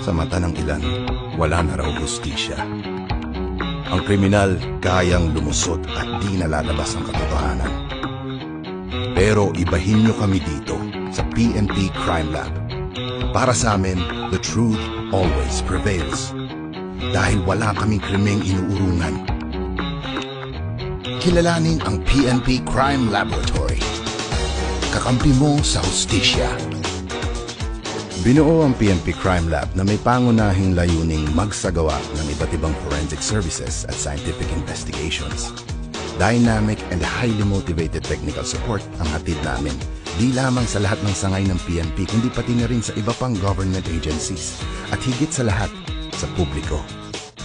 Sa mata ng ilan, wala na raw hustisya. Ang kriminal kayang lumusot at di nalalabas ang katotohanan. Pero ibahin nyo kami dito sa PNP Crime Lab. Para sa amin, the truth always prevails. Dahil wala kaming krimeng inuurungan. Kilalanin ang PNP Crime Laboratory. Kakampi mo sa hustisya. Binuo ang PNP Crime Lab na may pangunahing layuning magsagawa ng iba't ibang forensic services at scientific investigations. Dynamic and highly motivated technical support ang hatid namin, di lamang sa lahat ng sangay ng PNP kundi pati na rin sa iba pang government agencies at higit sa lahat sa publiko.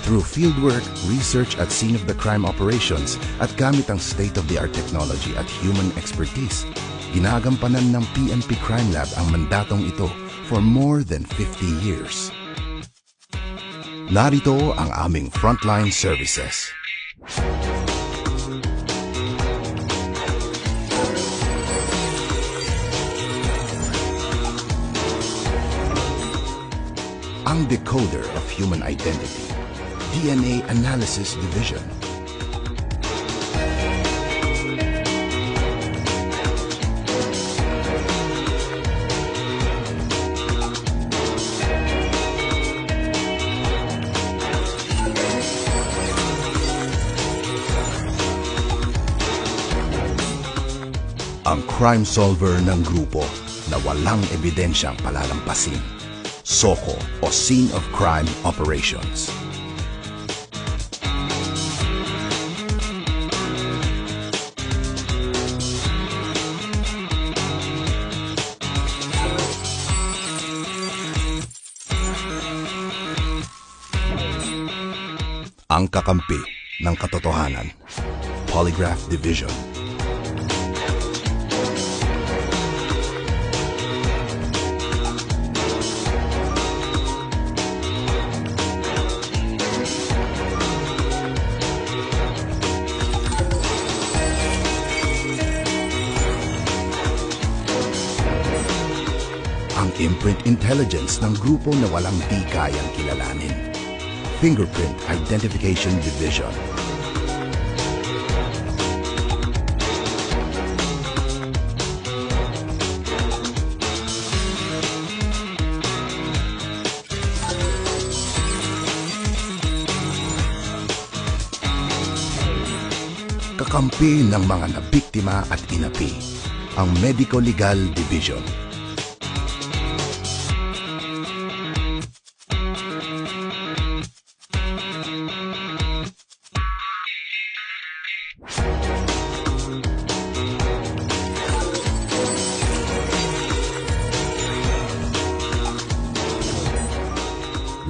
Through fieldwork, research at scene of the crime operations at gamit ang state-of-the-art technology at human expertise, ginagampanan ng PNP Crime Lab ang mandatong ito for more than 50 years. Narito ang aming frontline services. Ang Decoder of Human Identity, DNA Analysis Division. Crime solver ng grupo na walang ebidensyang palalampasin. SOCO o Scene of Crime Operations. Ang kakampi ng katotohanan. Polygraph Division. Imprint intelligence ng grupo na walang di kayang kilalanin. Fingerprint Identification Division. Kakampi ng mga nabiktima at inapi, ang Medico Legal Division.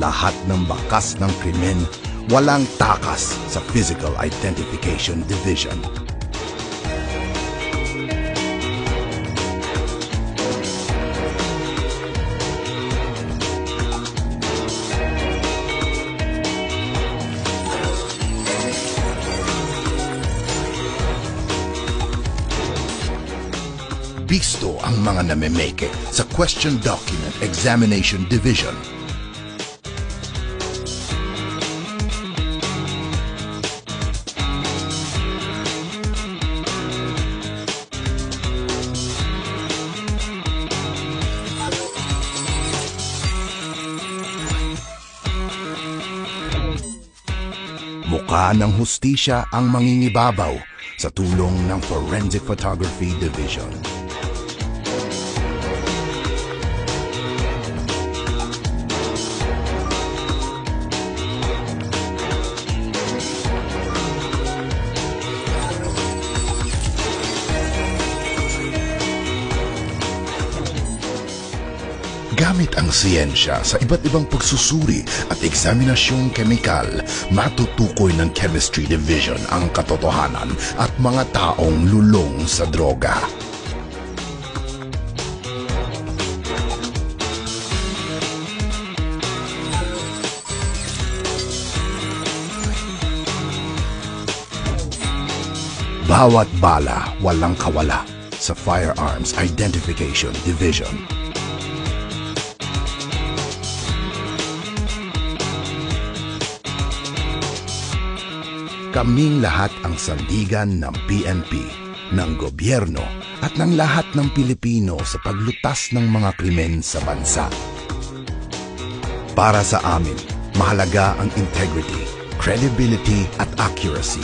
Lahat ng bakas ng krimen, walang takas sa Physical Identification Division. Bisto ang mga namemeke sa Question Document Examination Division Mukha ng hustisya ang mangingibabaw sa tulong ng Forensic Photography Division. Gamit ang siyensya sa iba't ibang pagsusuri at eksaminasyong kemikal, matutukoy ng Chemistry Division ang katotohanan at mga taong lulong sa droga. Bawat bala walang kawala sa Firearms Identification Division. Kaming lahat ang sandigan ng PNP, ng gobyerno at ng lahat ng Pilipino sa paglutas ng mga krimen sa bansa. Para sa amin, mahalaga ang integrity, credibility at accuracy.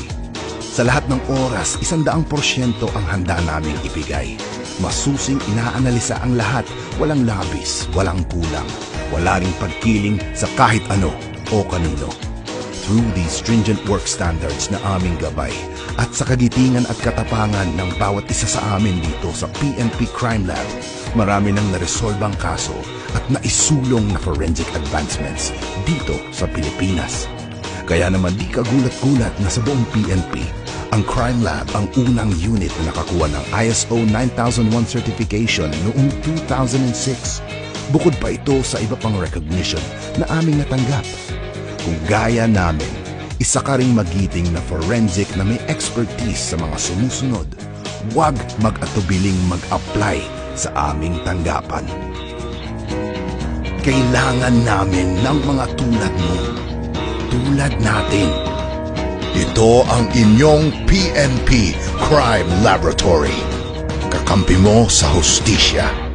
Sa lahat ng oras, isandaang porsyento ang handa naming ibigay. Masusing inaanalisa ang lahat, walang labis, walang kulang, wala ring pagkiling sa kahit ano o kanino. Through these stringent work standards na aming gabay at sa kagitingan at katapangan ng bawat isa sa amin dito sa PNP Crime Lab, marami nang naresolbang kaso at naisulong na forensic advancements dito sa Pilipinas. Kaya naman di kagulat-gulat na sa buong PNP, ang Crime Lab ang unang unit na nakakuha ng ISO 9001 certification noong 2006. Bukod pa ito sa iba pang recognition na aming natanggap. Kung gaya namin, isa ka ring magiting na forensic na may expertise sa mga sumusunod, huwag mag-atubiling mag-apply sa aming tanggapan. Kailangan namin ng mga tulad mo. Tulad natin. Ito ang inyong PNP Crime Laboratory. Kakampi mo sa hustisya.